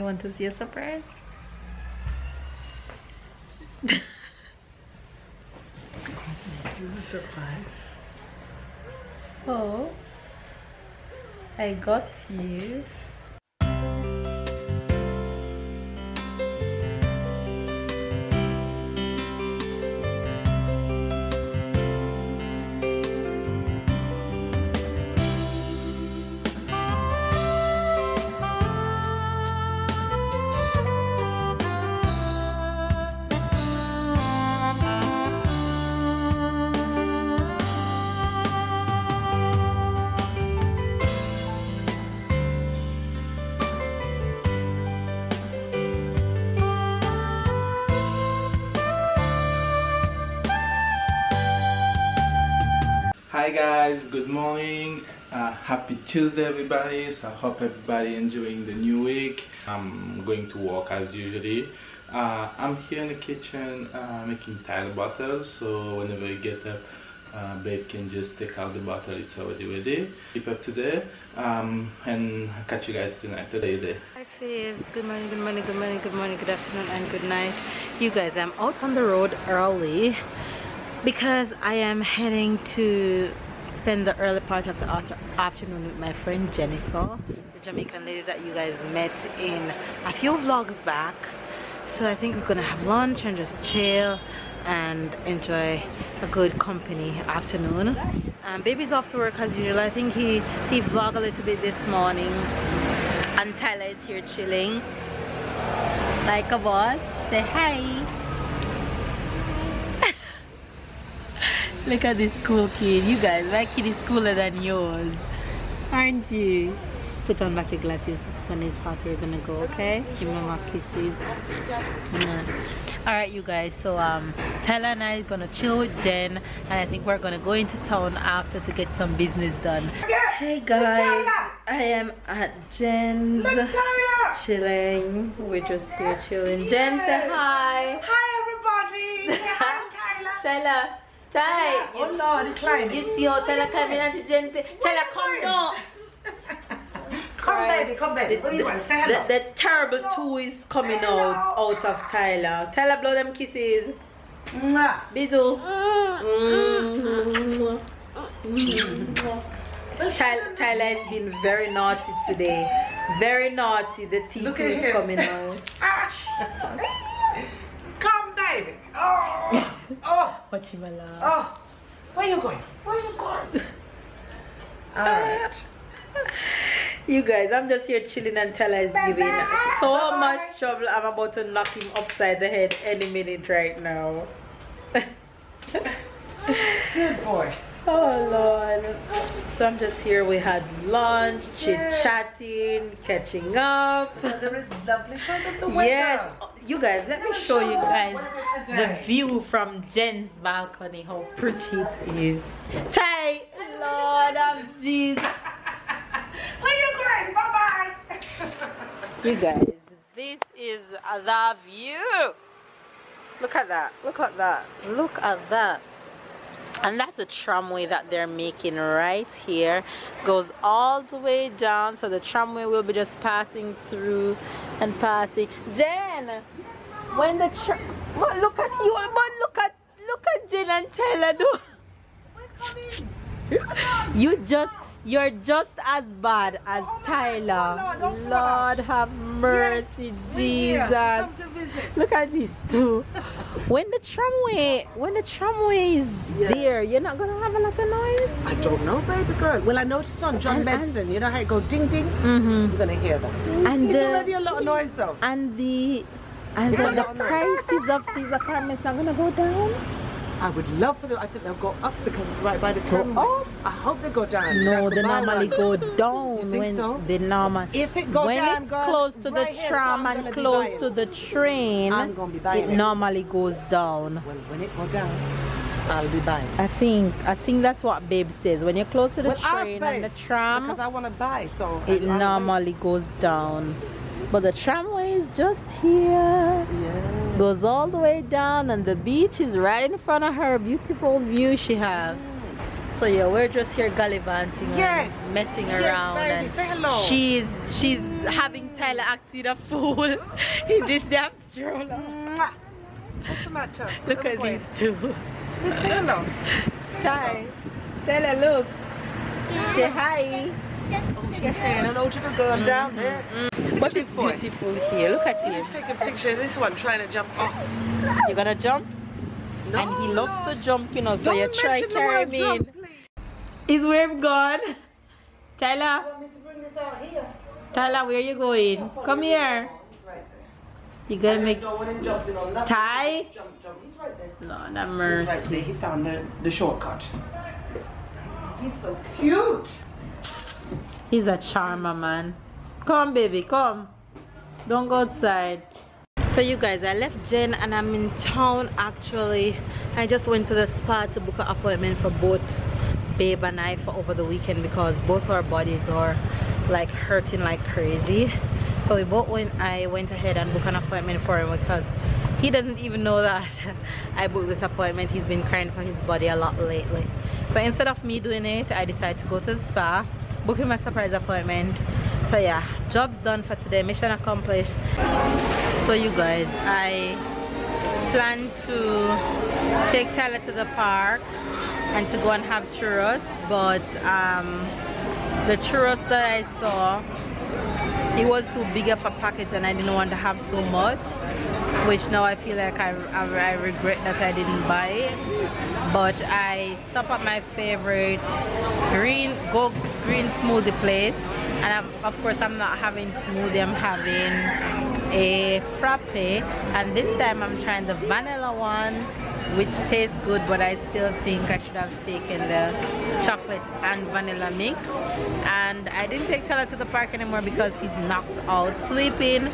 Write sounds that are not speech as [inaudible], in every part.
You want to see a surprise? This is a surprise. So, I got you Hi guys, good morning. Uh, happy Tuesday everybody. So I hope everybody enjoying the new week. I'm going to work as usually. Uh, I'm here in the kitchen uh, making tile bottles. So whenever you get up, uh, babe can just take out the bottle. It's already ready. Keep up today. Um, and I'll catch you guys tonight. Today day. Hi good morning, good morning, good morning, good morning, good afternoon and good night. You guys, I'm out on the road early because I am heading to spend the early part of the afternoon with my friend Jennifer, the Jamaican lady that you guys met in a few vlogs back. So I think we're gonna have lunch and just chill and enjoy a good company afternoon. Um, baby's off to work as usual. I think he, he vlogged a little bit this morning and Tyler is here chilling like a boss. Say hi. Look at this cool kid. You guys, my kid is cooler than yours. Aren't you? Put on back your glasses. The sun is hot. We're gonna go, okay? Give me more kisses. Alright, you guys. So, um, Tyler and I are gonna chill with Jen. And I think we're gonna go into town after to get some business done. Hey, guys. I am at Jen's chilling. We're just here chilling. Jen, say hi. Hi everybody. Hi [laughs] Tyler. Tyler. Ty, Yeah. Oh Lord, decline. You see oh, how Tyler coming and the Jen Tyler come down. Come baby, come baby. What do you want? Say hello. The, the terrible two is coming out out of Tyler. Tyler blow them kisses. Mwah. Bizu. Mm. Mm. Mm. Tyler, Tyler has been very naughty today. Very naughty. The teeth Look is him. coming out. [laughs] Ah. Come baby. Oh. Oh. Watch him laugh. Oh. Where you going? Where you going? [laughs] Alright. You guys, I'm just here chilling and Tyler is giving so much trouble. I'm about to knock him upside the head any minute right now. [laughs] Good boy. Oh Lord. So I'm just here. We had lunch, chit chatting, catching up. There is lovely shot of the window. Yes, you guys, let me show you guys the view from Jen's balcony, how pretty it is. Ty, Lord of Jesus. [laughs] Where you going? Bye bye. [laughs] You guys, this is the view. Look at that. Look at that. Look at that. And that's a tramway that they're making right here. Goes all the way down. So the tramway will be just passing through and passing. Jen, when the tra but look at you. But look at look at Jen and Taylor. Do you just you're just as bad as Oh, Tyler. God, no, Lord have mercy, Yes. Jesus. Come to visit. Look at these two. [laughs] When the tramway, when the tramway is Yeah. there, you're not gonna have a lot of noise. I don't know, baby girl. Well, I noticed on John And- and- Benson, you know how it go ding ding? Mm-hmm. You're gonna hear that. And It's already a lot of noise though. and the and the, the lot of noise. prices of these apartments are gonna go down. I would love for them. I think they'll go up because it's right by the Go tramway. up? I hope they go down. No, they the normally go down You think when so? they normal. If it go when down, it's girl, close to right the here, tram and close to the train, I'm gonna be it it. normally goes down. Well, when it go down, I'll be buying. I think I think that's what Babe says. When you're close to the Well, train and the tram, because I want to buy. So it normally goes down. But the tramway is just here. Yeah. Goes all the way down and the beach is right in front of her. Beautiful view she has. Mm. So yeah, we're just here gallivanting Yes. and messing Yes, around baby, and say hello. she's she's having Tyler acting a fool in this damn stroller. What's the matter? Look at Boy. these two. Let's say hello. Ty, Tyler, look. Say hi. Oh, she's saying hello to the girl down mm-hmm. there. But it's boy. beautiful here. Look at Let's him. take a picture of this one trying to jump off. You're gonna jump? No, and he loves no. to jump, you know, so Don't you try mention the carry me jump, in. please. Is wave gone? [laughs] Tyler, Want me to bring this out here? Tyler, where are you going? Come here. He's. You gonna I make don't want him jumping on nothing. Ty? Jump, jump. He's right there. Have He's mercy. right there. He found the, the shortcut. He's so cute. He's a charmer, man. Come, baby, come. Don't go outside. So you guys, I left Jen and I'm in town actually. I just went to the spa to book an appointment for both Babe and I for over the weekend because both our bodies are like hurting like crazy. So we both went, I went ahead and booked an appointment for him because he doesn't even know that [laughs] I booked this appointment. He's been crying for his body a lot lately. So instead of me doing it, I decided to go to the spa, book him a surprise appointment. So yeah, job's done for today, mission accomplished. So you guys, I plan to take Tyler to the park and to go and have churros, but um, the churros that I saw, it was too big of a package and I didn't want to have so much which now I feel like I, I, I regret that I didn't buy it. But I stopped at my favorite green go green smoothie place. And I'm, of course I'm not having smoothie I'm having a frappe. And this time I'm trying the vanilla one which tastes good but I still think I should have taken the chocolate and vanilla mix. And I didn't take Tyler to the park anymore because he's knocked out sleeping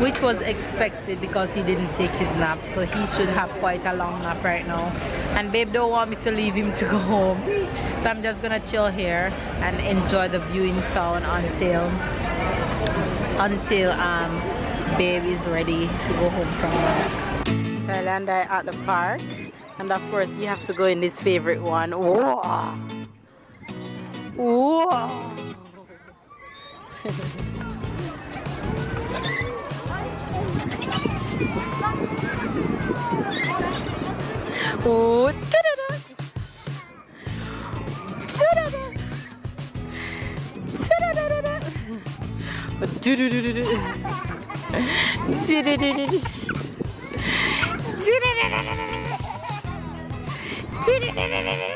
which was expected because he didn't take his nap. So he should have quite a long nap right now. And babe don't want me to leave him to go home. [laughs] So I'm just gonna chill here and enjoy the view in town until until um babe is ready to go home from work Tyler and I at the park and of course you have to go in this favorite one Whoa. Whoa. Oh, ta-da-da. Ta-da-da. Ta-da-da-da-da. Do-do-do-do-do. Do-do-do-do-do.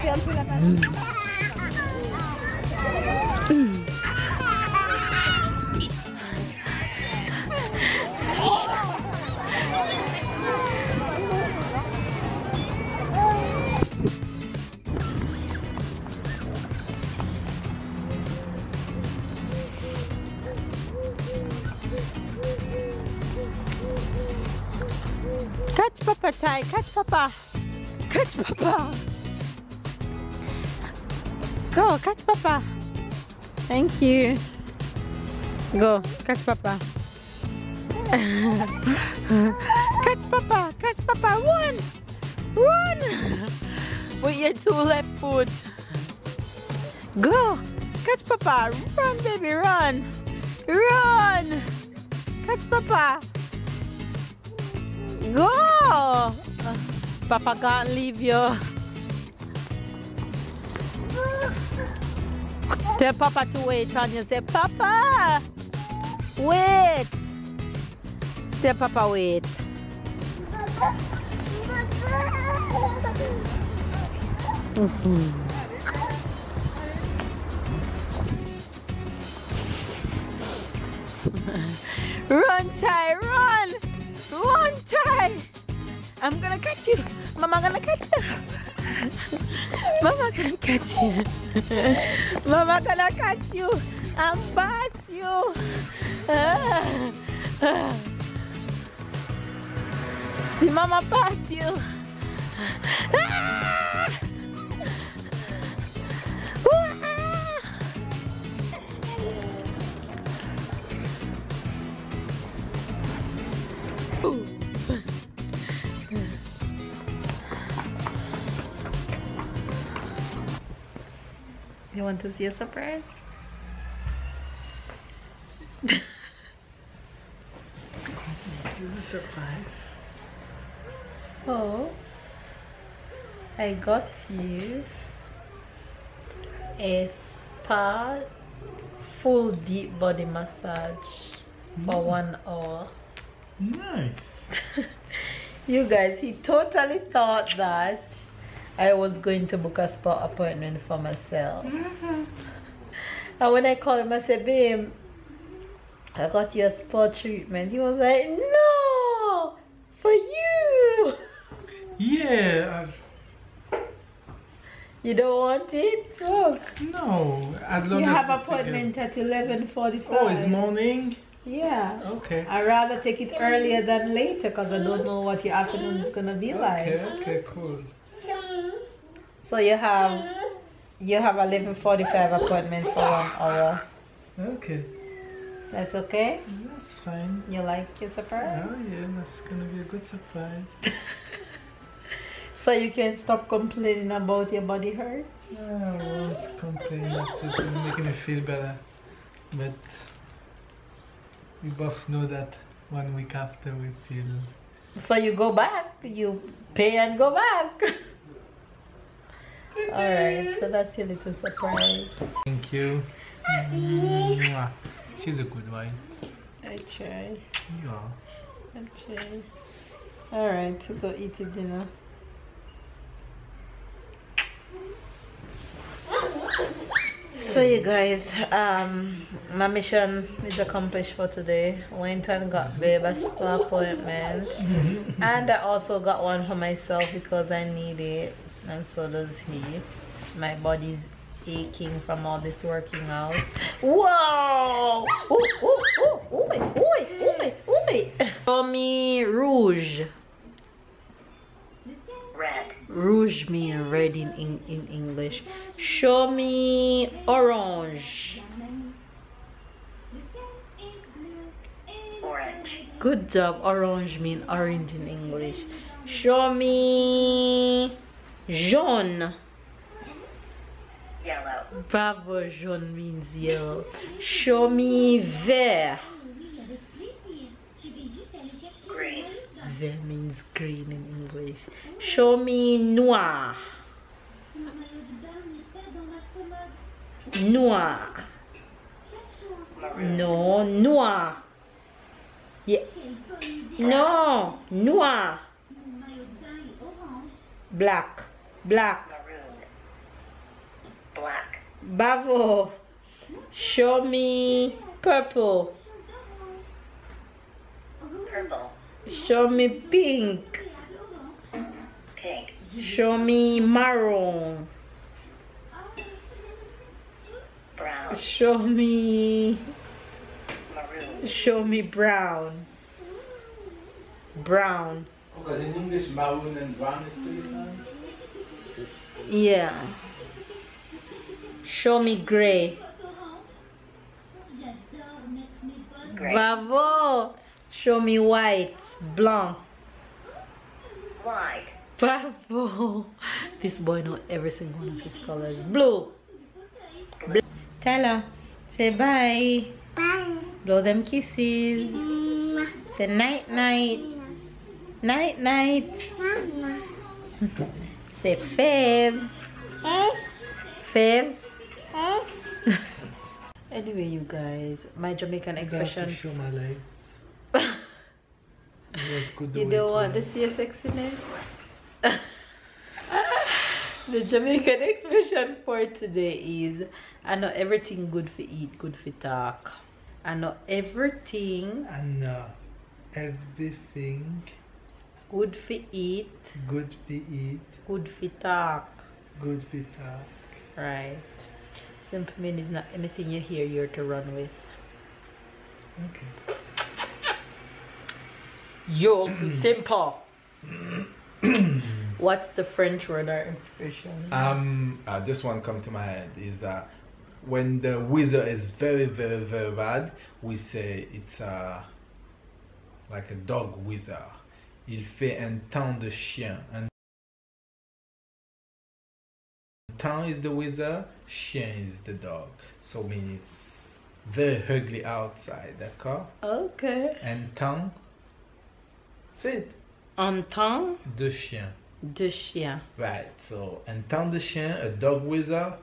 Catch Papa. Catch Papa. Go, catch Papa. Thank you. Go, catch Papa. [laughs] catch Papa. Catch Papa. One, one. With your two left foot. Go. Catch Papa. Run, baby. Run. Run. Catch Papa. Go! Papa can't leave you. Tell Papa to wait on you. Say, Papa! Wait! Tell Papa wait. Mhm. [laughs] Run, Ty, run! Run, Ty! I'm gonna catch you. Mama gonna catch you. Mama gonna catch you. Mama gonna catch you and bust you. See, Mama bust you. Want to see a surprise? This is a surprise. So, I got you a spa full deep body massage for mm. one hour. Nice. [laughs] You guys, he totally thought that I was going to book a spa appointment for myself. Mm-hmm. And when I called him, I said, babe, I got your spa treatment. He was like, no, for you. Yeah. You don't want it? Look. no. As long You as have appointment at 11.45. Oh, it's morning. Yeah. Okay. I'd rather take it earlier than later because I don't know what your afternoon is going to be like. Okay. Okay. Cool. So you have you have a 11.45 appointment for one hour. Okay. That's okay? That's fine. You like your surprise? Oh yeah, that's gonna be a good surprise. [laughs] So you can stop complaining about your body hurts? Yeah, I won't complain. It's just gonna me feel better. But we both know that one week after we feel. So you go back, you pay and go back. [laughs] Alright, so that's your little surprise. Thank you. Mwah. She's a good wife. I try. You are. I try. Alright, to go eat your dinner. So you guys, um, my mission is accomplished for today. Went and got babe a spa appointment, and I also got one for myself because I need it, and so does he. My body's aching from all this working out. Whoa! Ooh, ooh, ooh, ooh, ooh, ooh, ooh. Show me rouge. Red. Rouge mean red in, in, in English. Show me orange. Orange. Good job. Orange mean orange in English. Show me jaune. Yellow. Bravo, jaune means yellow. Show me vert. Green. Vert means green in English. Show me noir. Noir. Maroon. No, noir. Yeah. No, noir. Black. Black. Maroon. Black. Bravo. Show me purple. Purple. Show me pink. Pink. Show me maroon. Brown. Show me Maroon. show me brown. Brown. Oh, because in English, maroon and brown is two different. Yeah. Show me gray. Gray. Bravo. Show me white. Blanc. White. Bravo. [laughs] This boy know every single one of his colors. Blue. Blue. Tyler, say bye. Bye. Blow them kisses. Say night night. Night night. Mama. [laughs] Say faves. Eh? Faves. Eh? Anyway, you guys, my Jamaican I have to expression. show my legs. [laughs] Good You way don't want to see your sexiness? [laughs] the Jamaican expression for today is I know everything good for eat, good for talk. I know everything I know everything good for eat, good to eat, good for talk. good to talk. Right. Simple mean is not anything you hear you're to run with. Okay. Yours is [clears throat] simple. [clears throat] What's the French word or expression? Um, uh, just one come to my head is uh, when the weather is very, very, very bad, we say it's uh, like a dog weather. Il fait un temps de chien. Un Tan is the wizard, Chien is the dog. So means it's very ugly outside, d'accord? Okay. And Tan, c'est it, En temps de chien. de chien. Right, so and Tan de chien, a dog wizard.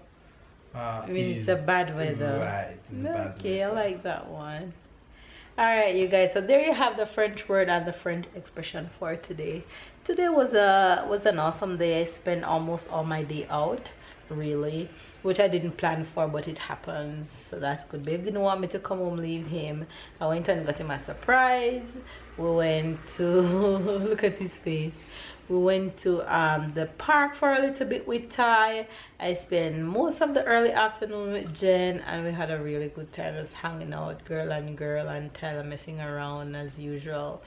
Uh, I mean, it's a bad weather. Right, it's a bad Okay, I like that one. All right, you guys. So there you have the French word and the French expression for today. Today was a was an awesome day. I spent almost all my day out, really, which I didn't plan for, but it happens. So that's good. Babe didn't want me to come home, leave him. I went and got him a surprise. We went to [laughs] look at his face. We went to um, the park for a little bit with Ty. I spent most of the early afternoon with Jen, and we had a really good time just hanging out, girl and girl, and Tyler messing around as usual.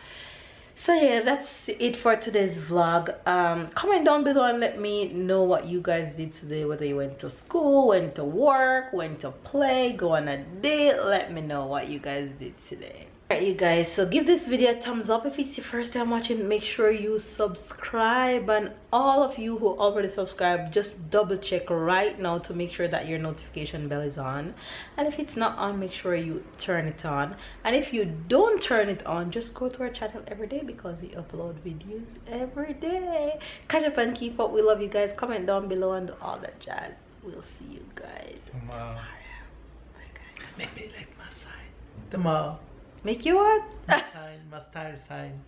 So yeah, that's it for today's vlog. Um, comment down below and let me know what you guys did today. Whether you went to school, went to work, went to play, go on a date. Let me know what you guys did today. Alright you guys, so give this video a thumbs up if it's your first time watching. Make sure you subscribe and all of you who already subscribed, just double check right now to make sure that your notification bell is on. And if it's not on, make sure you turn it on. And if you don't turn it on, just go to our channel every day because we upload videos every day. Catch up and keep up. We love you guys. Comment down below and all that jazz. We'll see you guys Tomorrow. Bye, guys. Make me like my sign. Tomorrow. Make you what? My sign, my style sign.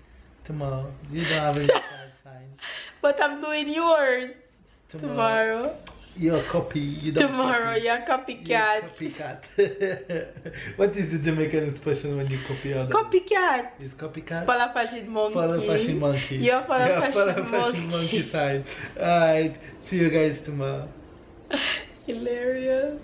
Tomorrow. You don't have any style sign. [laughs] but I'm doing yours tomorrow. You're a copy. You don't Tomorrow, copy. yeah, copycat. You're copycat. [laughs] what is the Jamaican expression when you copy other? Copycat. Is copycat? Follow fashion monkey. Follow fashion monkey. Yeah, follow yeah, fashion follow fashion monkey. monkey side. Alright. See you guys tomorrow. [laughs] Hilarious.